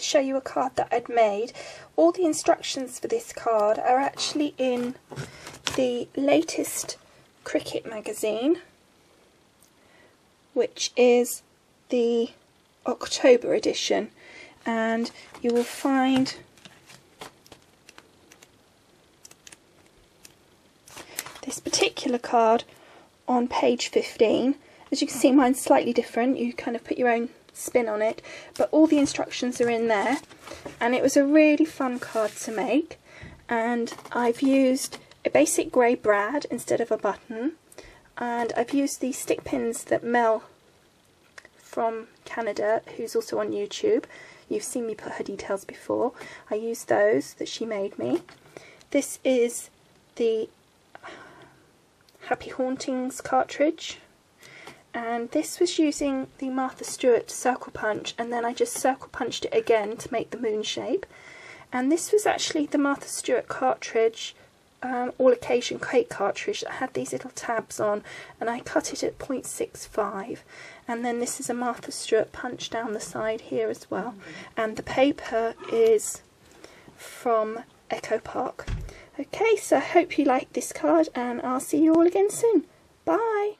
show you a card that I'd made. All the instructions for this card are actually in the latest Cricut magazine, which is the October edition, and you will find this particular card on page 15. As you can see, mine's slightly different. You kind of put your own spin on it, but all the instructions are in there. And it was a really fun card to make. And I've used a basic grey brad instead of a button. And I've used the stick pins that Mel from Canada, who's also on YouTube, you've seen me put her details before. I used those that she made me. This is the Happy Hauntings cartridge and this was using the Martha Stewart circle punch and then I just circle punched it again to make the moon shape and this was actually the Martha Stewart cartridge um, all occasion cake cartridge that had these little tabs on and I cut it at 0.65 and then this is a Martha Stewart punch down the side here as well and the paper is from Echo Park. Okay, so I hope you like this card and I'll see you all again soon. Bye!